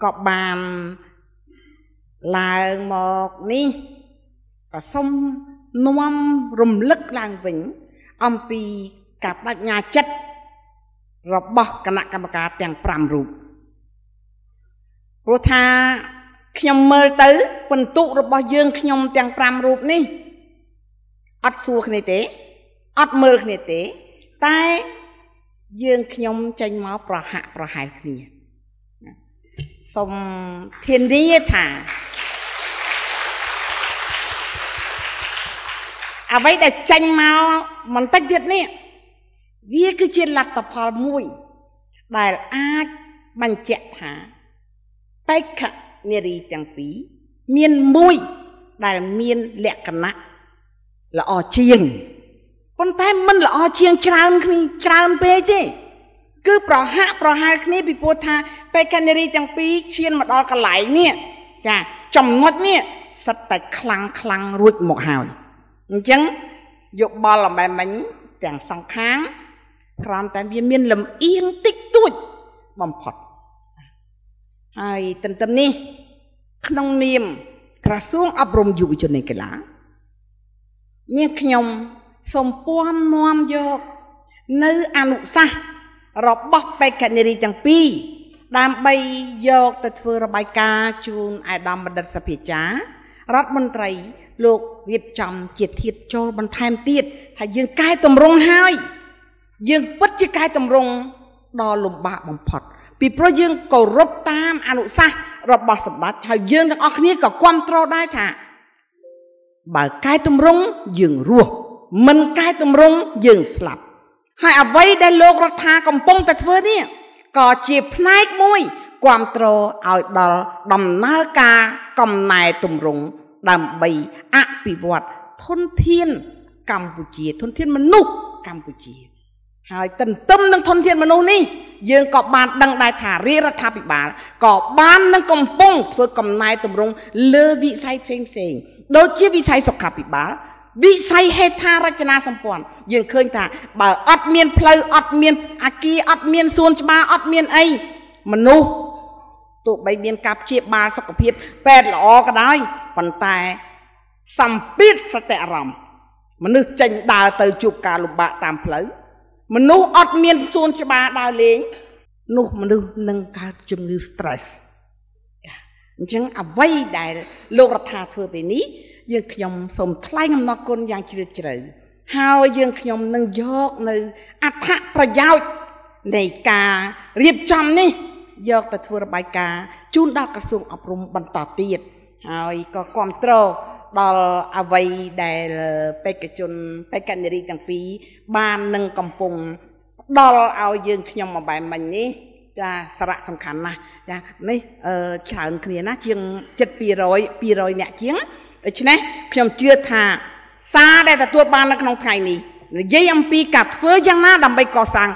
ក៏បានឡើងមកនេះក៏សូមនាំរំលឹកឡើងវិញ អំពីការបដិញ្ញាចិត្តរបស់គណៈកម្មការទាំង5រូបព្រោះថាខ្ញុំមើលទៅពិន្ទុរបស់យើងខ្ញុំទាំង5រូបនេះ អត់សួរគ្នាទេអត់មើលគ្នាទេ តែយើងខ្ញុំចេញមកប្រហាក់ប្រហែលគ្នាសូមធានាថាអ្វីដែលចេញមកបន្តិចទៀតនេះវាគឺជាលទ្ធផលមួយ ដែលអាចបញ្ជាក់ថាបេក្ខនារីទាំងពីរមានមួយដែលមានលក្ខណៈ ល្អជាងប៉ុន្តែមិនល្អជាងច្រើនគ្នាច្រើនពេកទេគឺប្រហាក់ប្រហែលគ្នាពីព្រោះថាបេក្ខនារីទាំងពីរឈានមកដល់កន្លែងនេះចាចំណុចនេះសិតតែខ្លាំងខ្លាំងរួចមកហើយអញ្ចឹងយកបល់អំបែមិញទាំងសងខាងគ្រាន់តែវាមានលំអៀងតិចតួចបំផុតហើយទន្ទឹមនេះក្នុងនាមក្រសួងអប់រំយុវជននិងកីឡា នាងខ្ញុំសូមពំនាំយកនៅអនុសាសន៍របស់បេក្ខនារីទាំងពីរដើម្បីយកទៅធ្វើរបាយការណ៍ជូនអាដាមបណ្ឌិតសភាចារដ្ឋមន្ត្រីលោករៀបចំជាធាតចូលបន្ថែមទៀតថាយើងកែតម្រង់ហើយយើងពិតជាកែតម្រង់ដល់លំបាកបំផុតពីព្រោះយើងគោរពតាមអនុសាសន៍របស់សម្ដេចហើយយើងទាំងអស់គ្នាក៏គ្រប់គ្រងដែរថា បើកែតម្រង់យើងរស់មិនកែតម្រង់យើងស្លាប់ហើយអ្វីដែលលោករដ្ឋាកំពុងតែធ្វើនេះក៏ជាផ្នែកមួយគ្រប់គ្រងឲ្យដល់ដំណើរការកំណែតម្រង់ដើម្បីអភិវឌ្ឍធនធានកម្ពុជាធនធានមនុស្សកម្ពុជា ហើយទន្ទឹមនឹងធនធានមនុស្សនេះយើងក៏បានដឹងដែរថារាជរដ្ឋាភិបាលក៏បាននឹងកំពុងធ្វើកំណែតម្រង់លើវិស័យផ្សេងផ្សេង ដូចជាវិស័យសុខាភិបាលវិស័យហេដ្ឋារចនាសម្ព័ន្ធយើងឃើញថាបើអត់មានផ្លូវអត់មានអាគារអត់មានសួនច្បារអត់មានអីមនុស្សទោះបីមានការព្យាបាលសុខភាពពេទ្យល្អក៏ដោយប៉ុន្តែសម្ពាធសតិអារម្មណ៍មនុស្សចេញដើរទៅជួបការលំបាកតាមផ្លូវមនុស្សអត់មានសួនច្បារដើរលេងនោះមនុស្សនឹងកើតជំងឺ stress អញ្ចឹងអ្វីដែលលោករដ្ឋាធ្វើពេលនេះយើងខ្ញុំសូមថ្លែងអំណរគុណយ៉ាងជ្រាលជ្រៅហើយយើងខ្ញុំនឹងយកនៅអត្ថប្រយោជន៍នៃការរៀបចំនេះយកទៅធ្វើរបាយការណ៍ជូនដល់ក្រសួងអប់រំបន្តទៀតហើយក៏គ្រប់គ្រងដល់អវ័យដែលបេក្ខជនបេក្ខនារីទាំងពីរបាននឹងកំពុងផ្ដល់ឲ្យយើងខ្ញុំមកបែបមិញនេះចាសារៈសំខាន់ណាស់ ចានេះអឺច្រើនគ្នាណាជាង7 200 200អ្នកជាងដូច្នេះខ្ញុំជឿថាសារដែលទទួលបាននៅក្នុងថ្ងៃនេះនិយាយអំពីការធ្វើយ៉ាងណាដើម្បីកសាង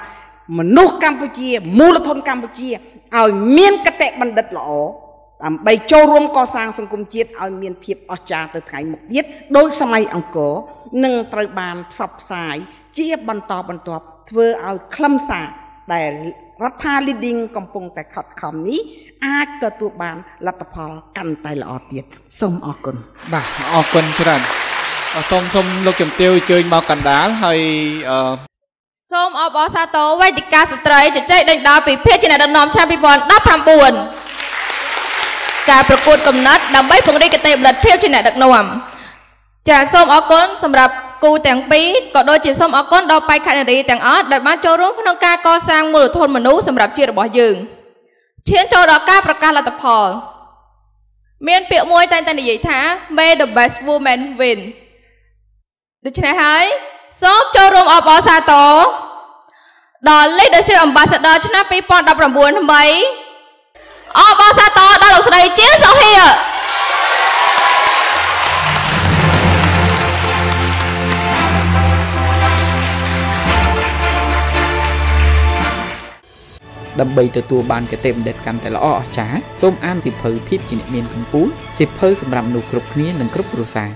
មនុស្សកម្ពុជាមូលធនកម្ពុជាឲ្យមានកតេបណ្ឌិតល្អដើម្បីចូលរួមកសាងសង្គមជាតិឲ្យមានភាពអស្ចារ្យទៅថ្ងៃមុខទៀតដោយសម័យអង្គរនឹងត្រូវបានផ្សព្វផ្សាយជាបន្តបន្ទាប់ធ្វើឲ្យខ្លឹមសារដែល រដ្ឋា leading កំពុងតែខិតខំនេះអាចទទួលបានលទ្ធផលកាន់តែល្អទៀតសូមអរគុណបាទអរគុណច្រើនសូមសូមលោកជំទាវអញ្ជើញមកកណ្ដាលហើយអឺសូមអបអរសាទរវេទិកាស្ត្រីជជែកដេញដោលពីភាគជាអ្នកដឹកនាំឆ្នាំ2019ការប្រកួតកំណត់ដើម្បីពង្រីកគតិបណ្ឌិតភាពជាអ្នកដឹកនាំចាសសូមអរគុណសម្រាប់ គូទាំងពីរក៏ដូចជាសូមអរគុណដល់បេក្ខនារីទាំងអស់ដែលបានចូលរួមក្នុងការកសាងមូលធនមនុស្សសម្រាប់ជាតិរបស់យើងឈានចូលដល់ការប្រកាសលទ្ធផល មានពាក្យមួយតែងតែនិយាយថា May the best woman win ដូច្នេះហើយសូមចូលរួមអបអរសាទរដល់ Leadership Ambassador ឆ្នាំ2019ដើម្បីអបអរសាទរដល់លោកស្រីជាសុភា ដើម្បីទទួលបានគតិបណ្ឌិតកាន់តែល្អអស្ចារ្យសូមអានសិភៅភាពជាអ្នកមានកម្ពុជាសិភៅសម្រាប់មនុស្សគ្រប់គ្នានិងគ្រប់គ្រួសារ